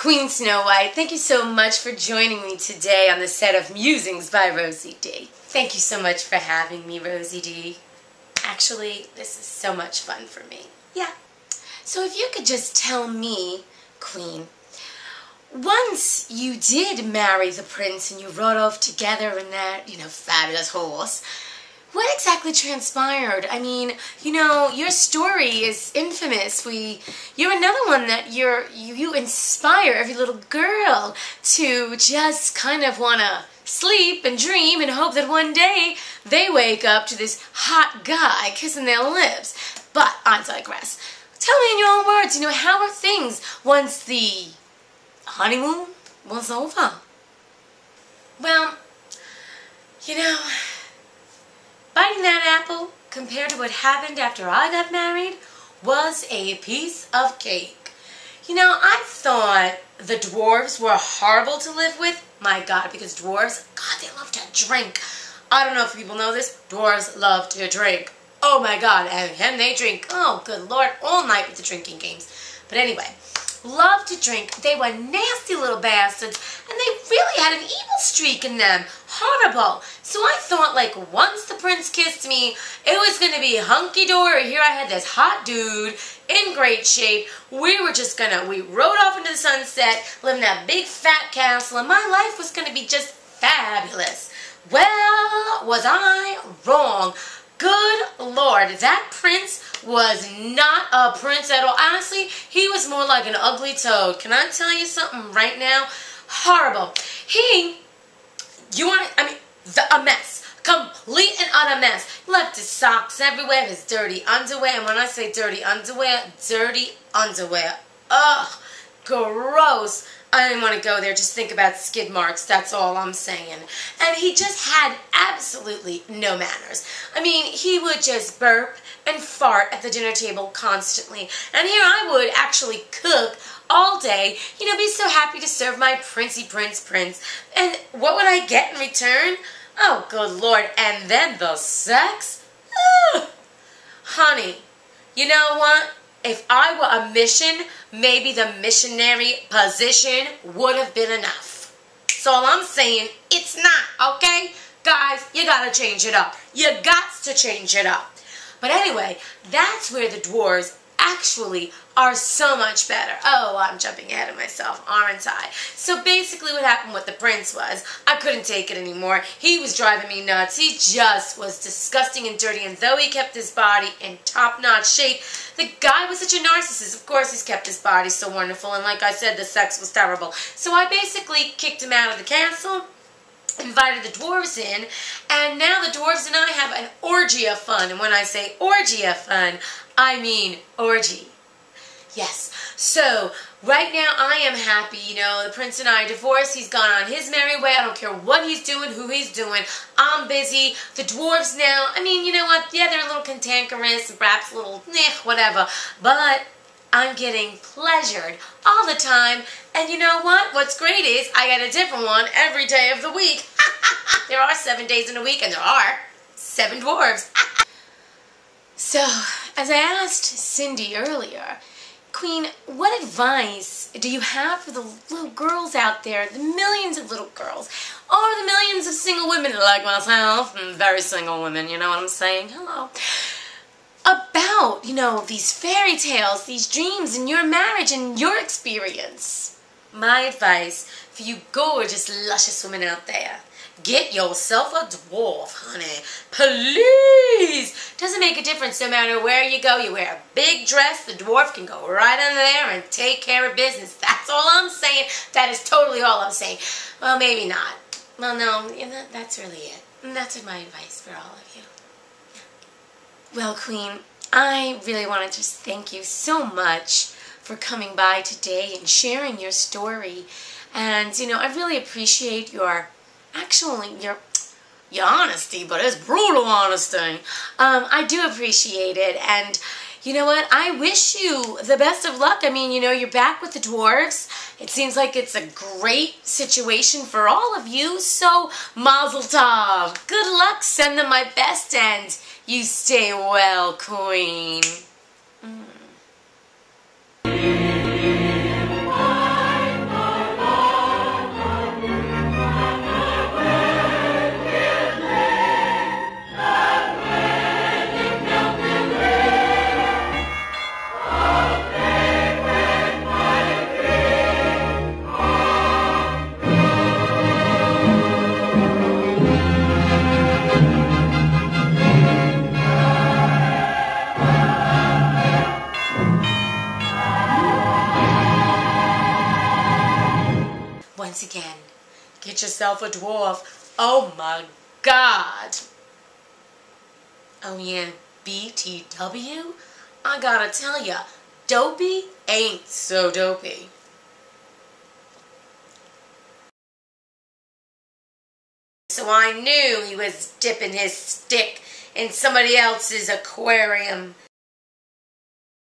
Queen Snow White, thank you so much for joining me today on the set of Musings by Rosie Dee. Thank you so much for having me, Rosie Dee. Actually, this is so much fun for me. Yeah. So if you could just tell me, Queen, once you did marry the prince and you rode off together in that, you know, fabulous horse, what exactly transpired? I mean, you know, your story is infamous. We, you're another one that you're, you, you inspire every little girl to just kind of want to sleep and dream and hope that one day they wake up to this hot guy kissing their lips. But I digress. Tell me in your own words, you know, how are things once the honeymoon was over? Well, you know, compared to what happened after I got married was a piece of cake. You know, I thought the dwarves were horrible to live with. My God, because dwarves, God, they love to drink. I don't know if people know this. Dwarves love to drink. Oh my God, and, and they drink, oh good Lord, all night with the drinking games. But anyway, love to drink. They were nasty little bastards, and they really had an evil streak in them. Horrible. So I thought, like, once the prince kissed me, it was going to be hunky-dory. Here I had this hot dude in great shape. We were just going to, we rode off into the sunset, lived in that big fat castle, and my life was going to be just fabulous. Well, was I wrong. Good Lord, that prince was not a prince at all. Honestly, he was more like an ugly toad. Can I tell you something right now? Horrible. He, you want I mean, the, a mess. Complete and utter mess. Left his socks everywhere, his dirty underwear. And when I say dirty underwear, dirty underwear. Ugh, gross. I didn't want to go there. Just think about skid marks. That's all I'm saying. And he just had absolutely no manners. I mean, he would just burp and fart at the dinner table constantly. And here I would actually cook all day, you know, be so happy to serve my princey prince prince. And what would I get in return? Oh, good Lord. And then the sex? Ugh. Honey, you know what? If I were a mission, maybe the missionary position would have been enough. So all I'm saying, it's not, okay? Guys, you gotta change it up. You got to change it up. But anyway, that's where the dwarves actually are so much better. Oh, I'm jumping ahead of myself, aren't I? So basically what happened with the prince was, I couldn't take it anymore. He was driving me nuts. He just was disgusting and dirty, and though he kept his body in top-notch shape, the guy was such a narcissist. Of course he's kept his body so wonderful, and like I said, the sex was terrible. So I basically kicked him out of the castle, invited the dwarves in, and now the dwarves and I have an orgy of fun. And when I say orgy of fun, I mean orgy. Yes. So, right now I am happy, you know, the prince and I are divorced. He's gone on his merry way. I don't care what he's doing, who he's doing. I'm busy. The dwarves now, I mean, you know what? Yeah, they're a little cantankerous, perhaps a little, eh, whatever. But I'm getting pleasured all the time. And you know what? What's great is I get a different one every day of the week. There are seven days in a week, and there are seven dwarves. so, as I asked Cindy earlier, Queen, what advice do you have for the little girls out there, the millions of little girls, or the millions of single women like myself, very single women, you know what I'm saying? Hello about, you know, these fairy tales, these dreams, and your marriage and your experience. My advice for you gorgeous, luscious women out there, get yourself a dwarf, honey. Please! Doesn't make a difference no matter where you go. You wear a big dress, the dwarf can go right under there and take care of business. That's all I'm saying. That is totally all I'm saying. Well, maybe not. Well, no, that's really it. That's my advice for all of you. Well, Queen, I really want to just thank you so much for coming by today and sharing your story. And, you know, I really appreciate your, actually, your, your honesty, but it's brutal honesty. Um, I do appreciate it. And, you know what? I wish you the best of luck. I mean, you know, you're back with the dwarves. It seems like it's a great situation for all of you. So, mazel tov. Good luck. Send them my best and you stay well, Queen. A dwarf. Oh my god. Oh yeah, BTW? I gotta tell ya, Dopey ain't so dopey. So I knew he was dipping his stick in somebody else's aquarium.